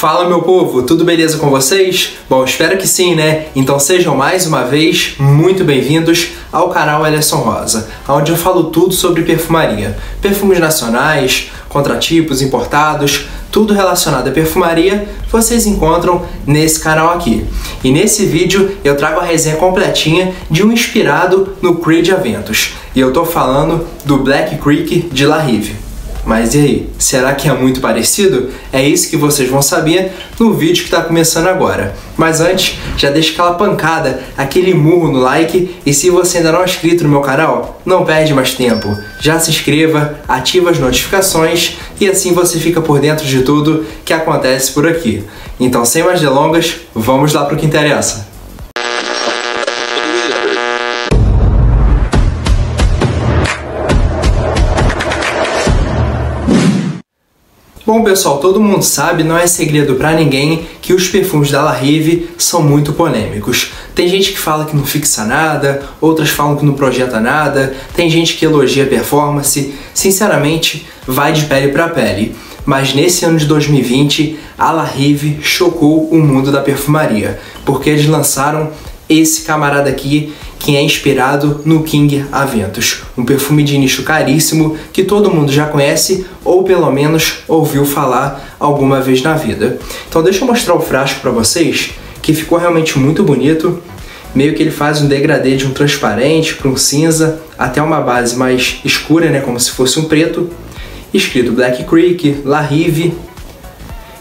Fala meu povo, tudo beleza com vocês? Bom, espero que sim, né? Então sejam mais uma vez muito bem-vindos ao canal Ellison Rosa, onde eu falo tudo sobre perfumaria. Perfumes nacionais, contratipos, importados, tudo relacionado à perfumaria vocês encontram nesse canal aqui. E nesse vídeo eu trago a resenha completinha de um inspirado no Creed Aventus. E eu tô falando do Black Creek de La Rive. Mas e aí, será que é muito parecido? É isso que vocês vão saber no vídeo que está começando agora. Mas antes, já deixa aquela pancada, aquele murro no like e se você ainda não é inscrito no meu canal, não perde mais tempo. Já se inscreva, ativa as notificações e assim você fica por dentro de tudo que acontece por aqui. Então, sem mais delongas, vamos lá para o que interessa. Bom pessoal, todo mundo sabe, não é segredo para ninguém que os perfumes da La Rive são muito polêmicos. Tem gente que fala que não fixa nada, outras falam que não projeta nada, tem gente que elogia a performance. Sinceramente, vai de pele para pele. Mas nesse ano de 2020, a La Rive chocou o mundo da perfumaria, porque eles lançaram esse camarada aqui que é inspirado no King Aventus, um perfume de nicho caríssimo que todo mundo já conhece ou pelo menos ouviu falar alguma vez na vida. Então deixa eu mostrar o frasco para vocês, que ficou realmente muito bonito. Meio que ele faz um degradê de um transparente para um cinza até uma base mais escura, né, como se fosse um preto. Escrito Black Creek, La Rive.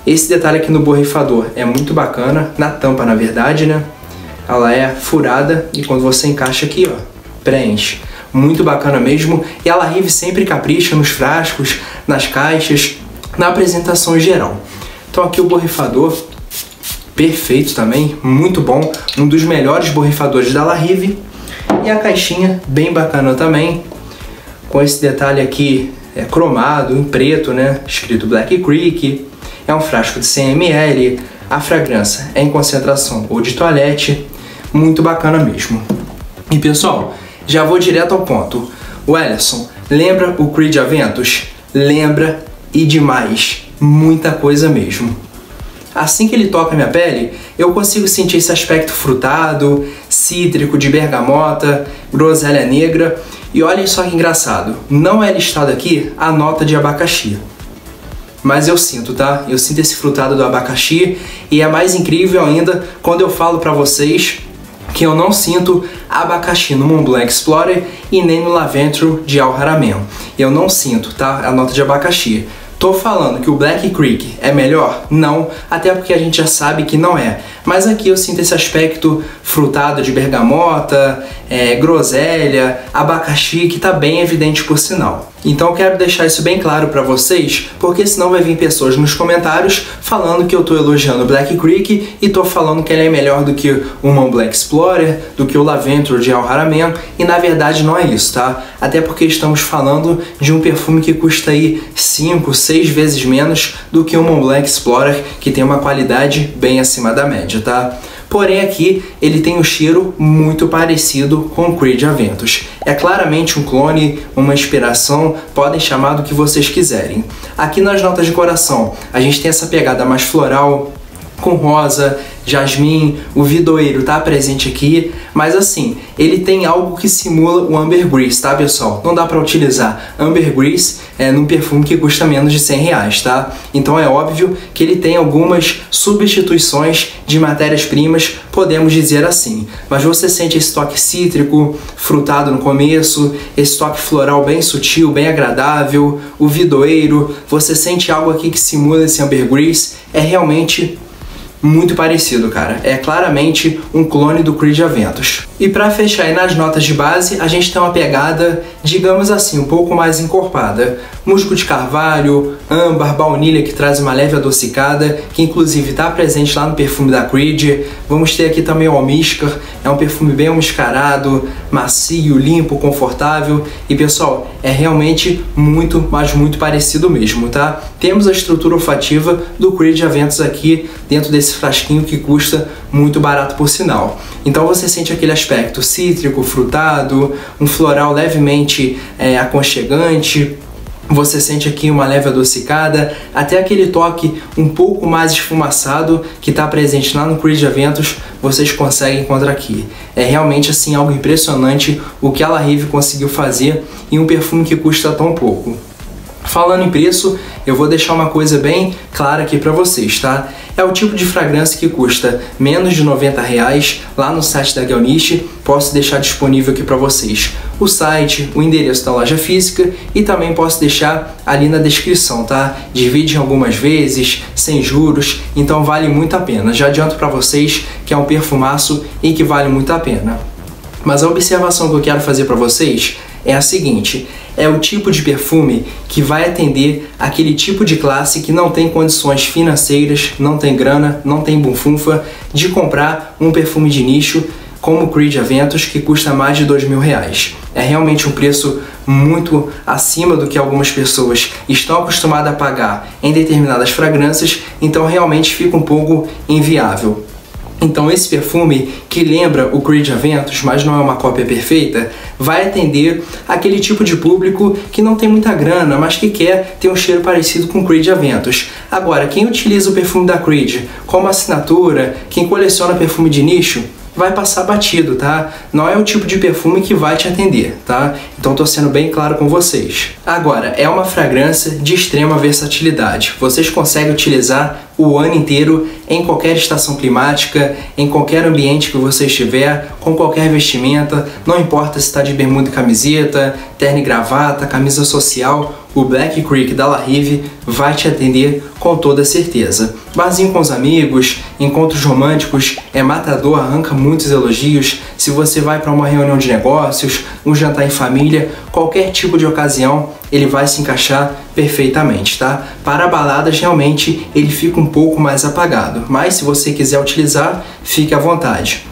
Esse detalhe aqui no borrifador é muito bacana, na tampa na verdade, né? Ela é furada e quando você encaixa aqui, ó, preenche. Muito bacana mesmo. E ela Rive sempre capricha nos frascos, nas caixas, na apresentação geral. Então aqui o borrifador, perfeito também, muito bom. Um dos melhores borrifadores da La Rive. E a caixinha, bem bacana também, com esse detalhe aqui é cromado, em preto, né? Escrito Black Creek. É um frasco de 100 ml. A fragrância é em concentração ou de toalete muito bacana mesmo. E pessoal, já vou direto ao ponto. O Ellison, lembra o Creed Aventus? Lembra e demais. Muita coisa mesmo. Assim que ele toca minha pele, eu consigo sentir esse aspecto frutado, cítrico, de bergamota, groselha negra. E olhem só que engraçado, não é listado aqui a nota de abacaxi. Mas eu sinto, tá? Eu sinto esse frutado do abacaxi e é mais incrível ainda quando eu falo para vocês que eu não sinto abacaxi no Mont Blanc Explorer e nem no Laventro de Al Haramen. Eu não sinto, tá? A nota de abacaxi. Tô falando que o Black Creek é melhor? Não, até porque a gente já sabe que não é. Mas aqui eu sinto esse aspecto frutado de bergamota, é, groselha, abacaxi, que tá bem evidente por sinal. Então eu quero deixar isso bem claro para vocês, porque senão vai vir pessoas nos comentários falando que eu tô elogiando o Black Creek e tô falando que ele é melhor do que o Mont Blanc Explorer, do que o Laventure de Al Haramen, e na verdade não é isso, tá? Até porque estamos falando de um perfume que custa aí 5, 6 vezes menos do que o Mont Blanc Explorer, que tem uma qualidade bem acima da média, tá? Porém aqui ele tem um cheiro muito parecido com o Creed Aventus. É claramente um clone, uma inspiração, podem chamar do que vocês quiserem. Aqui nas notas de coração a gente tem essa pegada mais floral, com rosa, jasmim, o vidoeiro tá presente aqui, mas assim, ele tem algo que simula o ambergris, tá pessoal? Não dá para utilizar ambergris é, num perfume que custa menos de 100 reais, tá? Então é óbvio que ele tem algumas substituições de matérias-primas, podemos dizer assim. Mas você sente esse toque cítrico, frutado no começo, esse toque floral bem sutil, bem agradável, o vidoeiro, você sente algo aqui que simula esse ambergris, é realmente muito parecido, cara. É claramente um clone do Creed Aventus. E para fechar aí nas notas de base, a gente tem uma pegada, digamos assim, um pouco mais encorpada. Musgo de carvalho, âmbar, baunilha que traz uma leve adocicada, que inclusive está presente lá no perfume da Creed. Vamos ter aqui também o Almíscar, é um perfume bem almiscarado, macio, limpo, confortável. E pessoal, é realmente muito, mas muito parecido mesmo, tá? Temos a estrutura olfativa do Creed Aventus aqui dentro desse frasquinho que custa muito barato por sinal. Então você sente aquele aspecto cítrico, frutado, um floral levemente é, aconchegante, você sente aqui uma leve adocicada, até aquele toque um pouco mais esfumaçado que está presente lá no Creed Aventus, vocês conseguem encontrar aqui. É realmente assim algo impressionante o que a La Rive conseguiu fazer em um perfume que custa tão pouco. Falando em preço, eu vou deixar uma coisa bem clara aqui para vocês, tá? É o tipo de fragrância que custa menos de 90 reais lá no site da Galniche. Posso deixar disponível aqui para vocês o site, o endereço da loja física e também posso deixar ali na descrição, tá? Divide algumas vezes, sem juros, então vale muito a pena. Já adianto para vocês que é um perfumaço e que vale muito a pena. Mas a observação que eu quero fazer para vocês é a seguinte: é o tipo de perfume que vai atender aquele tipo de classe que não tem condições financeiras, não tem grana, não tem bunfunfa de comprar um perfume de nicho como o Creed Aventus que custa mais de dois mil reais. É realmente um preço muito acima do que algumas pessoas estão acostumadas a pagar em determinadas fragrâncias, então realmente fica um pouco inviável. Então esse perfume, que lembra o Creed Aventus, mas não é uma cópia perfeita, vai atender aquele tipo de público que não tem muita grana, mas que quer ter um cheiro parecido com o Creed Aventus. Agora, quem utiliza o perfume da Creed como assinatura, quem coleciona perfume de nicho, vai passar batido, tá? Não é o tipo de perfume que vai te atender, tá? Então tô sendo bem claro com vocês. Agora, é uma fragrância de extrema versatilidade. Vocês conseguem utilizar o ano inteiro em qualquer estação climática, em qualquer ambiente que você estiver, com qualquer vestimenta, não importa se está de bermuda e camiseta, terno e gravata, camisa social, o Black Creek da La Rive vai te atender com toda certeza. Barzinho com os amigos, encontros românticos, é matador, arranca muitos elogios. Se você vai para uma reunião de negócios, um jantar em família, qualquer tipo de ocasião, ele vai se encaixar perfeitamente, tá? Para baladas, realmente, ele fica um pouco mais apagado, mas se você quiser utilizar, fique à vontade.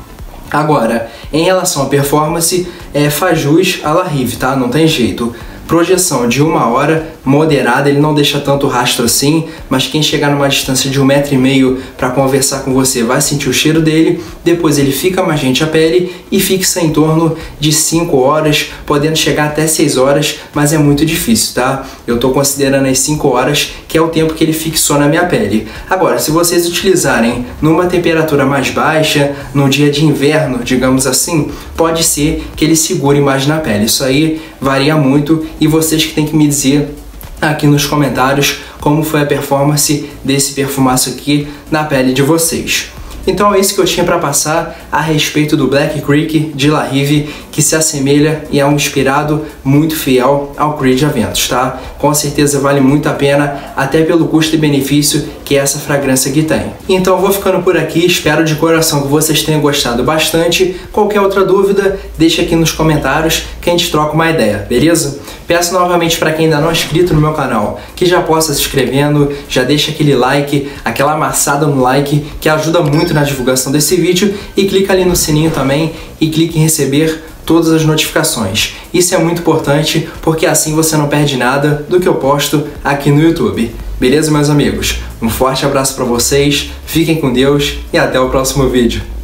Agora, em relação à performance, é, faz jus a La Rive, tá? Não tem jeito projeção de uma hora moderada, ele não deixa tanto rastro assim, mas quem chegar numa distância de um metro e meio para conversar com você vai sentir o cheiro dele, depois ele fica mais gente a pele e fixa em torno de 5 horas, podendo chegar até 6 horas, mas é muito difícil, tá? Eu estou considerando as 5 horas, que é o tempo que ele fixou na minha pele. Agora, se vocês utilizarem numa temperatura mais baixa, no dia de inverno, digamos assim, pode ser que ele segure mais na pele. Isso aí varia muito e vocês que têm que me dizer aqui nos comentários como foi a performance desse perfumaço aqui na pele de vocês. Então é isso que eu tinha para passar a respeito do Black Creek de La Rive, que se assemelha e é um inspirado muito fiel ao Creed Aventus, tá? Com certeza vale muito a pena, até pelo custo e benefício que essa fragrância aqui tem. Então eu vou ficando por aqui, espero de coração que vocês tenham gostado bastante. Qualquer outra dúvida, deixa aqui nos comentários que a gente troca uma ideia, beleza? Peço novamente para quem ainda não é inscrito no meu canal que já possa se inscrevendo, já deixa aquele like, aquela amassada no like que ajuda muito na divulgação desse vídeo e clica ali no sininho também e clique em receber todas as notificações. Isso é muito importante porque assim você não perde nada do que eu posto aqui no YouTube. Beleza, meus amigos? Um forte abraço para vocês, fiquem com Deus e até o próximo vídeo.